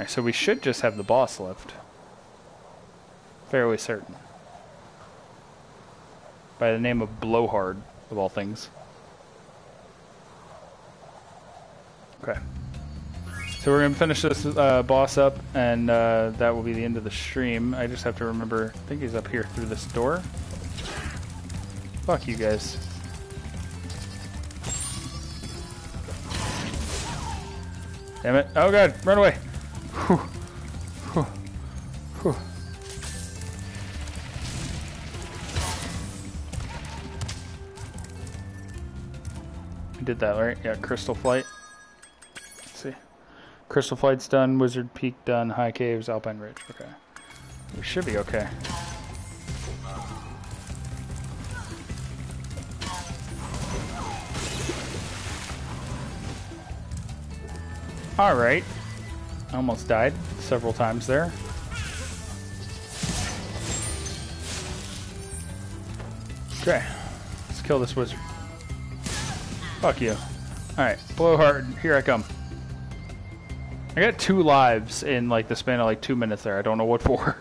Alright, so we should just have the boss left. Fairly certain. By the name of Blowhard, of all things. Okay. So we're going to finish this uh, boss up, and uh, that will be the end of the stream. I just have to remember, I think he's up here through this door. Fuck you guys. Damn it. Oh god, run away. Whew. I did that, right? Yeah, Crystal Flight. Let's see. Crystal Flight's done, Wizard Peak done, High Caves, Alpine Ridge. Okay. We should be okay. Alright. Almost died several times there. Okay. Let's kill this wizard. Fuck you. Alright, blowhard, here I come. I got two lives in like the span of like two minutes there. I don't know what for.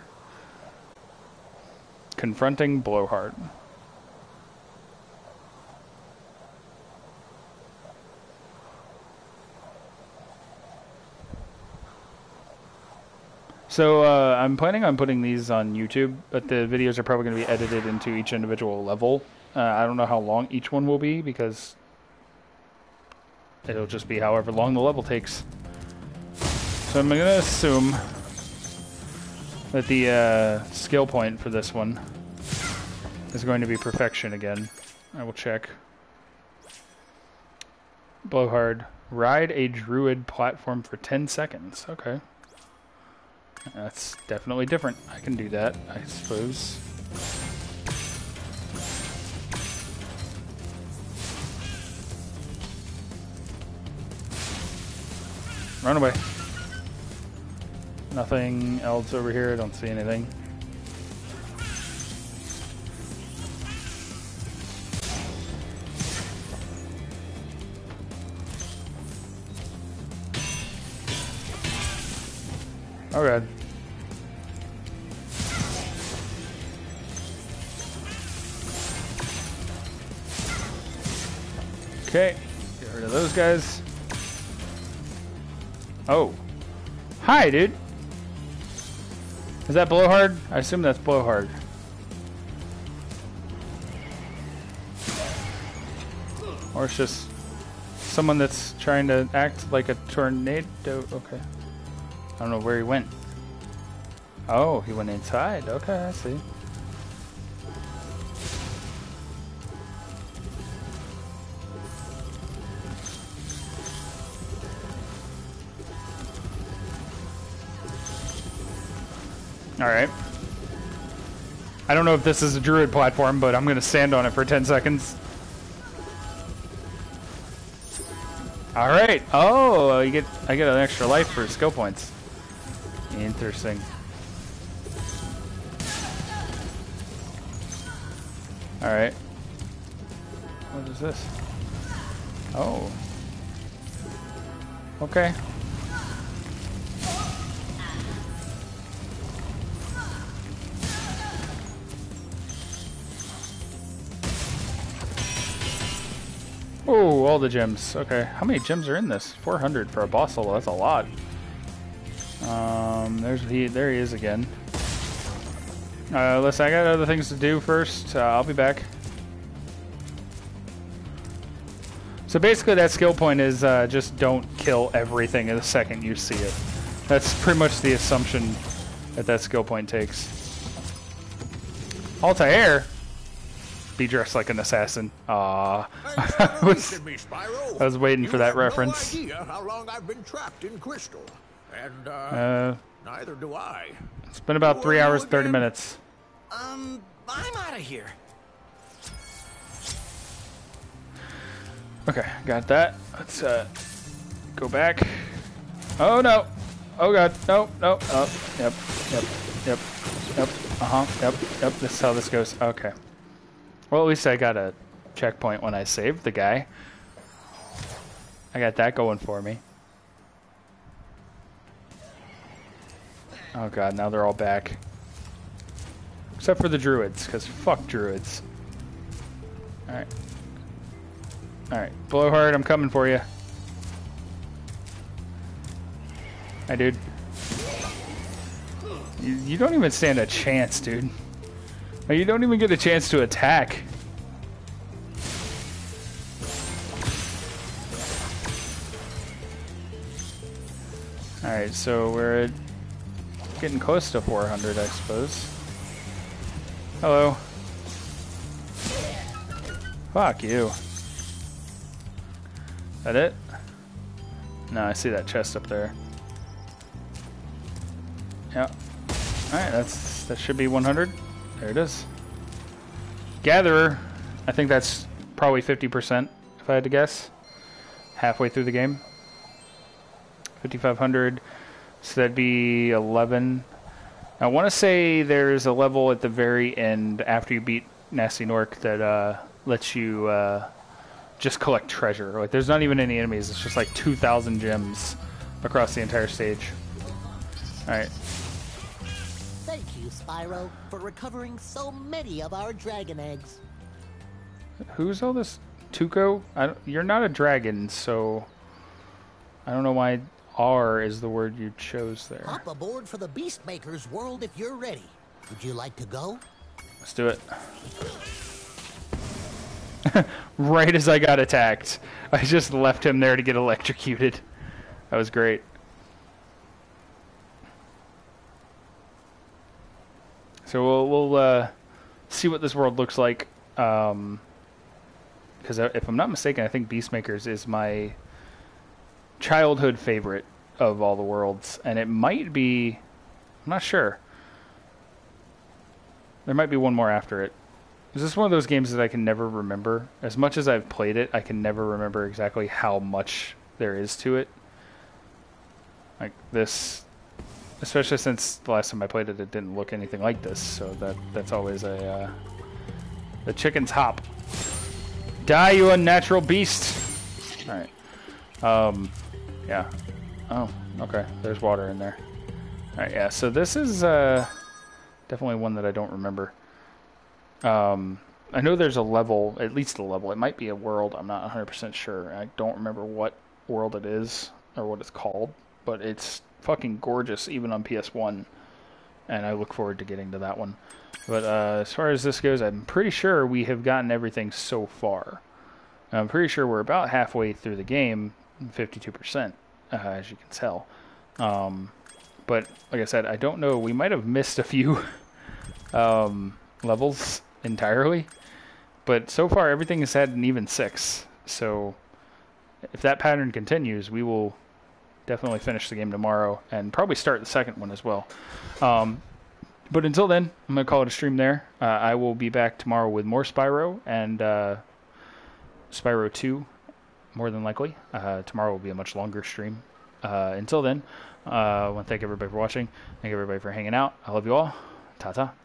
Confronting blowhard. So uh, I'm planning on putting these on YouTube, but the videos are probably going to be edited into each individual level. Uh, I don't know how long each one will be because it'll just be however long the level takes. So I'm going to assume that the uh, skill point for this one is going to be perfection again. I will check. Blowhard. Ride a druid platform for 10 seconds. Okay. That's definitely different. I can do that, I suppose. Run away. Nothing else over here. I don't see anything. Oh god. Okay, get rid of those guys. Oh. Hi, dude. Is that blowhard? I assume that's blowhard. Or it's just someone that's trying to act like a tornado. Okay. I don't know where he went. Oh, he went inside. Okay, I see. Alright. I don't know if this is a druid platform, but I'm to stand on it for 10 seconds. Alright. Oh, you get I get an extra life for skill points. Interesting. Alright. What is this? Oh. Okay. Oh, all the gems. Okay, how many gems are in this? 400 for a boss level. That's a lot. Um, there's he. There he is again. Uh, listen, I got other things to do first. Uh, I'll be back. So basically, that skill point is uh, just don't kill everything in the second you see it. That's pretty much the assumption that that skill point takes. Altair be dressed like an assassin. Ah, I, was, I was waiting for that reference. No idea how long I've been trapped in Crystal, and uh, Uh, neither do I. it's been about three Who you hours, 30 minutes. Um, I'm out of here. Okay, got that. Let's uh, go back. Oh no! Oh god! No! No! Oh, yep, yep, yep, yep. Uh huh. Yep, yep. This is how this goes. Okay. Well, at least I got a checkpoint when I saved the guy. I got that going for me. Oh god, now they're all back. Except for the druids, because fuck druids. Alright. Alright, Blowhard, I'm coming for you. Hi, dude. You, you don't even stand a chance, dude. You don't even get a chance to attack. Alright, so we're getting close to 400, I suppose. Hello. Fuck you. That it? No, I see that chest up there. Yeah. Alright, that's that should be 100. There it is. Gatherer. I think that's probably 50% if I had to guess. Halfway through the game. 5500. So that'd be 11. I want to say there's a level at the very end after you beat Gnasty Gnorc that uh, lets you uh, just collect treasure. Like there's not even any enemies. It's just like 2,000 gems across the entire stage. All right. Thank you, Spyro, for recovering so many of our dragon eggs. Who's all this? Tuco? You're not a dragon, so I don't know why R is the word you chose there. Hop aboard for the Beastmaker's world if you're ready. Would you like to go? Let's do it. right as I got attacked. I just left him there to get electrocuted. That was great. So we'll, we'll uh, see what this world looks like. Because um, if I'm not mistaken, I think Beastmakers is my childhood favorite of all the worlds. And it might be... I'm not sure. There might be one more after it. Is this one of those games that I can never remember? As much as I've played it, I can never remember exactly how much there is to it. Like this, especially since the last time I played it, it didn't look anything like this. So that that's always a uh, the chicken's hop. Die, you unnatural beast! All right. Um, yeah. Oh, okay. There's water in there. All right. Yeah. So this is uh, definitely one that I don't remember. Um, I know there's a level, at least a level. It might be a world. I'm not 100% sure. I don't remember what world it is or what it's called, but it's fucking gorgeous, even on PS1. And I look forward to getting to that one. But uh, as far as this goes, I'm pretty sure we have gotten everything so far. I'm pretty sure we're about halfway through the game, 52%, uh, as you can tell. Um, but like I said, I don't know. We might have missed a few um, levels entirely. But so far, everything has had an even six. So if that pattern continues, we will definitely finish the game tomorrow and probably start the second one as well. Um, but until then, I'm going to call it a stream there. Uh, I will be back tomorrow with more Spyro and uh, Spyro 2, more than likely. Uh, tomorrow will be a much longer stream. Uh, until then, uh, I want to thank everybody for watching. Thank everybody for hanging out. I love you all. Ta ta.